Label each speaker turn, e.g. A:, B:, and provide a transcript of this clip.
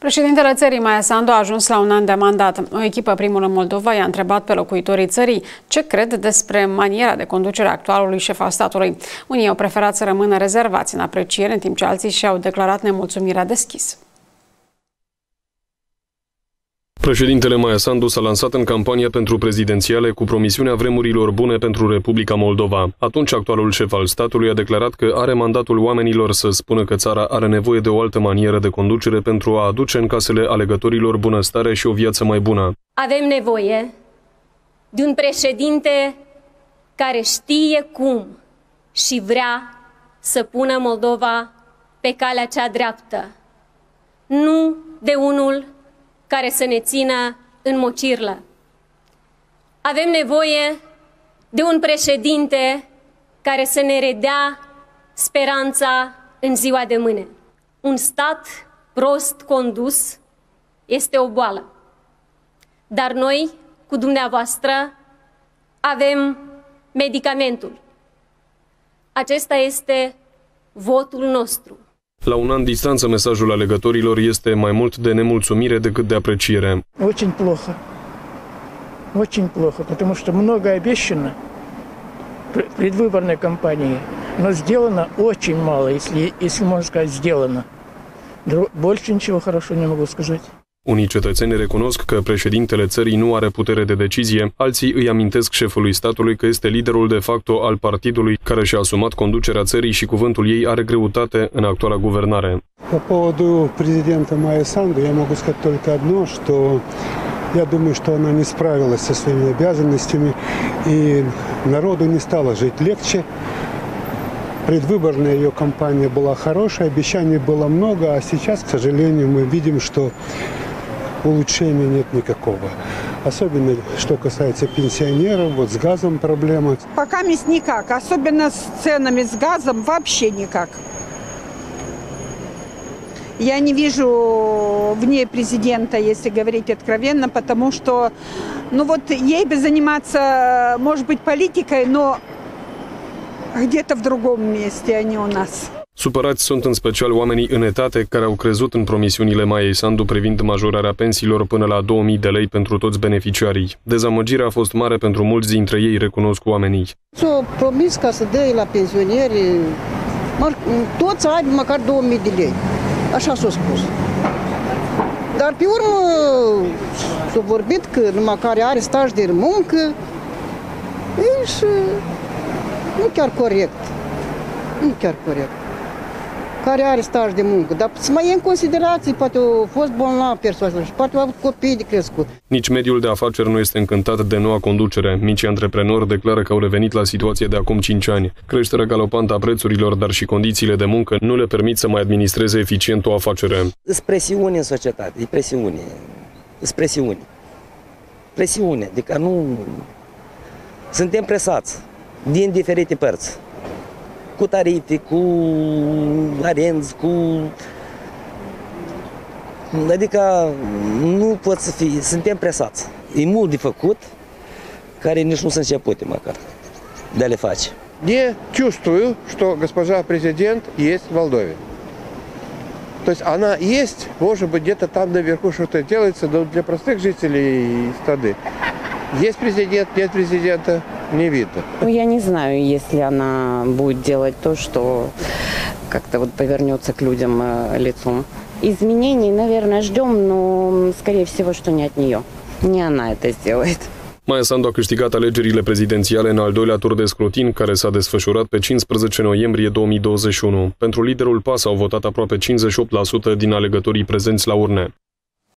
A: Președintele țării, Maia Sandu, a ajuns la un an de mandat. O echipă primul în Moldova i-a întrebat pe locuitorii țării ce cred despre maniera de conducere a actualului șef al statului. Unii au preferat să rămână rezervați în apreciere, în timp ce alții și-au declarat nemulțumirea deschis.
B: Președintele Maia Sandu s-a lansat în campania pentru prezidențiale cu promisiunea vremurilor bune pentru Republica Moldova. Atunci actualul șef al statului a declarat că are mandatul oamenilor să spună că țara are nevoie de o altă manieră de conducere pentru a aduce în casele alegătorilor bunăstare și o viață mai bună.
C: Avem nevoie de un președinte care știe cum și vrea să pună Moldova pe calea cea dreaptă. Nu de unul care să ne țină în mocirlă. Avem nevoie de un președinte care să ne redea speranța în ziua de mâine. Un stat prost condus este o boală. Dar noi, cu dumneavoastră, avem medicamentul. Acesta este votul nostru.
B: La un an distanță, mesajul alegătorilor este mai mult de nemulțumire decât de apreciere.
D: Очень плохо. Очень плохо, потому что много обещано в предвыборной кампании, но сделано очень мало, если, если можно сказать, сделано. Больше ничего хорошего не могу сказать.
B: Unii cetățeni recunosc că președintele țării nu are putere de decizie, alții îi amintesc șefului statului că este liderul de facto al partidului care și-a asumat conducerea țării și cuvântul ei are greutate în actuala guvernare.
E: По поводу президента Майя Санду я могу сказать только одно, что я думаю, что она не справилась со своими обязанностями, и народу не стало жить легче. Предвыборная ее кампания была хорошая, обещаний было много, а сейчас, к сожалению, мы видим, что улучшения нет никакого. Особенно, что касается пенсионеров, вот с газом проблема.
F: Пока мест никак, особенно с ценами, с газом вообще никак. Я не вижу вне президента, если говорить откровенно, потому что, ну вот, ей бы заниматься, может быть, политикой, но где-то в другом месте, а не у нас.
B: Supărați sunt în special oamenii în etate care au crezut în promisiunile Maiei Sandu privind majorarea pensiilor până la 2000 de lei pentru toți beneficiarii. Dezamăgirea a fost mare pentru mulți dintre ei, recunosc oamenii.
G: S-a promis ca să dea la pensionieri toți ai măcar 2000 de lei. Așa s-a spus. Dar pe urmă s-a vorbit că numai care are staj de muncă și nu chiar corect. Nu chiar corect care are staj de muncă, dar să mai e în considerație, poate a fost bolnav persoană și poate a avut copii de crescut.
B: Nici mediul de afaceri nu este încântat de noua conducere. Micii antreprenori declară că au revenit la situația de acum 5 ani. Creșterea galopantă a prețurilor, dar și condițiile de muncă nu le permit să mai administreze eficient o afacere.
H: Sunt presiune în societate, e presiune. Sunt presiune. Presiune, adică nu... Suntem presați din diferite părți cu tarife, cu arenzi, cu... Adică nu pot să fie, suntem presați. E mult de făcut, care nici nu sunt începute măcar de a le face.
I: Не чувствую, что госпожа президент есть в Молдове. То есть она есть, может быть, где-то там наверху что-то делается, но для простых жителей страны есть президент, нет президента, не видно.
J: Ну, я не знаю, если она будет делать то, что как-то вот повернется к людям э, лицом. Изменений, наверное, ждем, но, скорее всего, что не от нее. Не она это сделает.
B: Maia Sandu a câștigat alegerile prezidențiale în al doilea tur de scrutin, care s-a desfășurat pe 15 noiembrie 2021. Pentru liderul PAS au votat aproape 58% din alegătorii prezenți la urne.